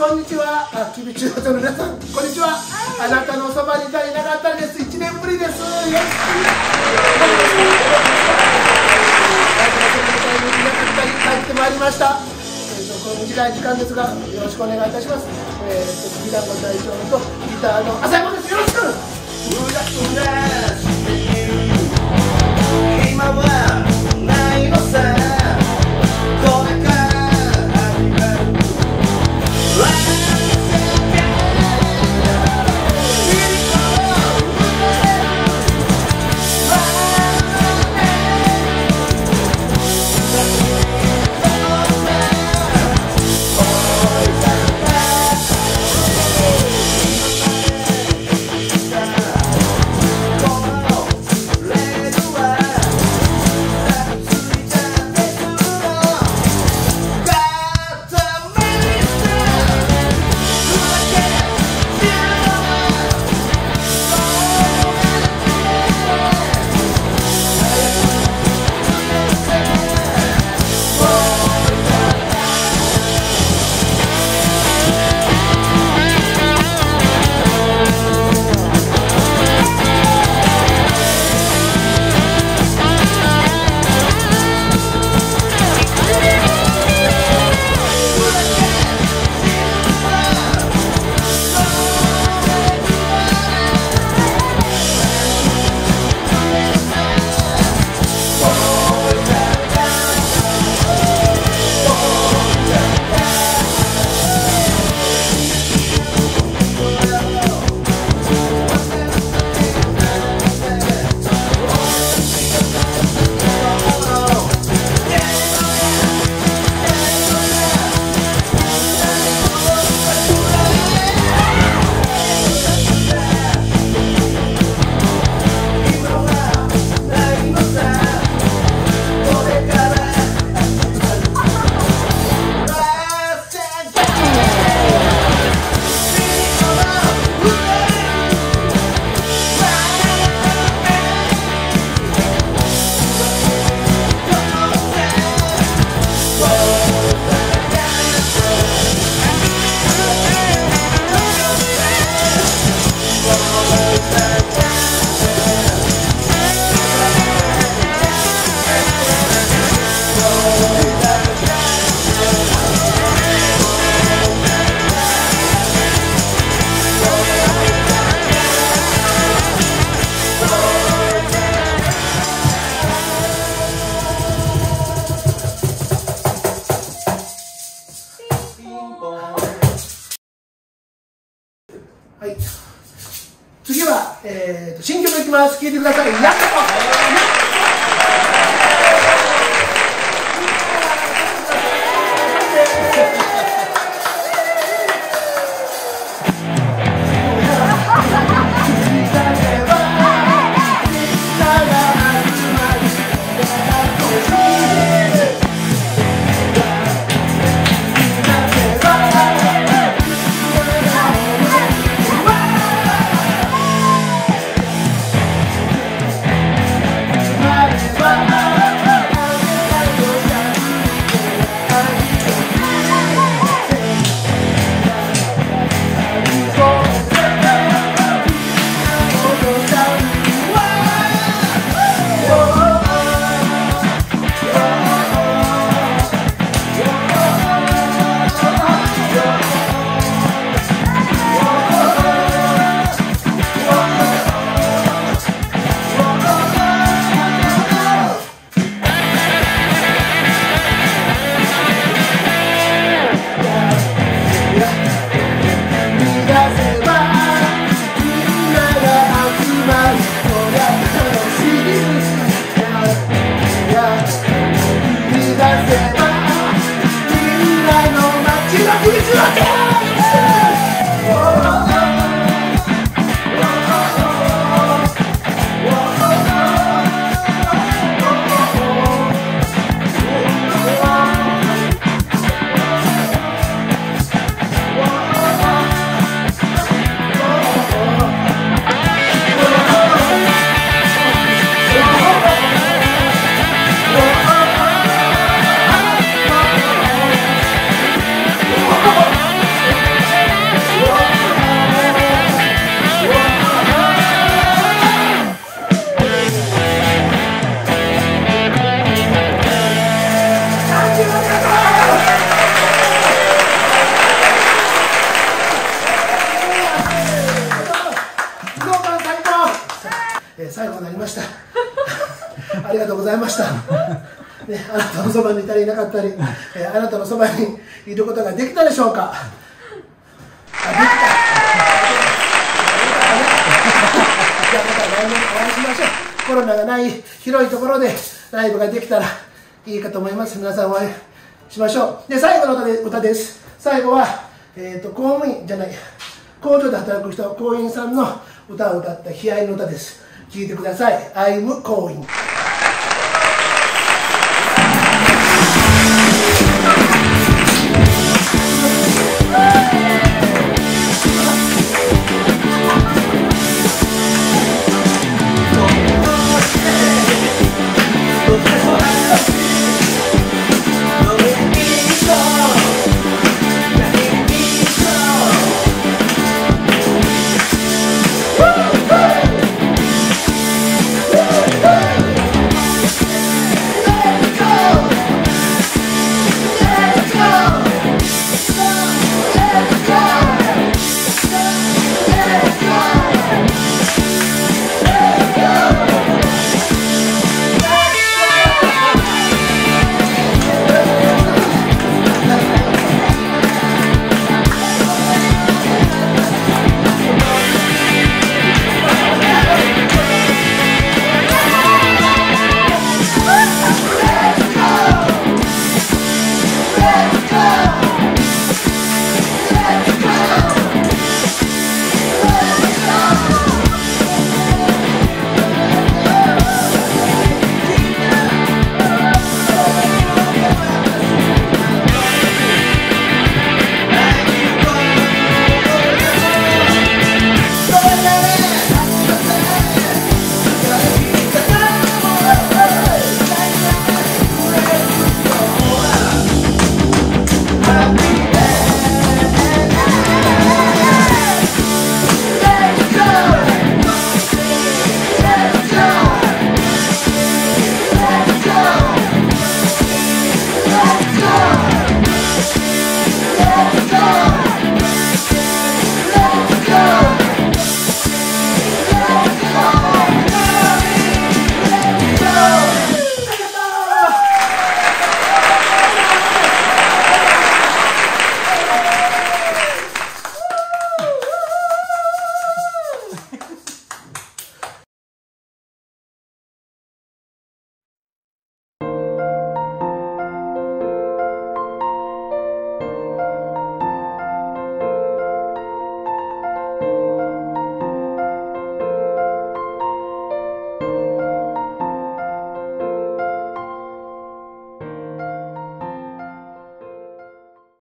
こんにちは。あきび中央町の皆さんこんにちは。あなたのそばにいたりなかったりです。1年ぶりです。よろしく皆さん帰ってまい。りました、えーとこの短い。時間ですがよろしくお願い。い。たしますえーとギターの隊長とギターの浅山ですよろしく次は、えーと新曲いきます。聴いてください。やっと「ました。ありがとうございました、ね、あなたのそばにいたりいなかったり、えーあなたのそばにいることができたでしょうか。あできた。じゃあまた来年お会いしましょう。コロナがない広いところでライブができたらいいかと思います。皆さんお会いしましょう。で最後の歌で歌です。最後は、えー、と公務員じゃない。工場で働く人工員さんの歌を歌った悲哀の歌です。聴いてください「I'm going.」Bye.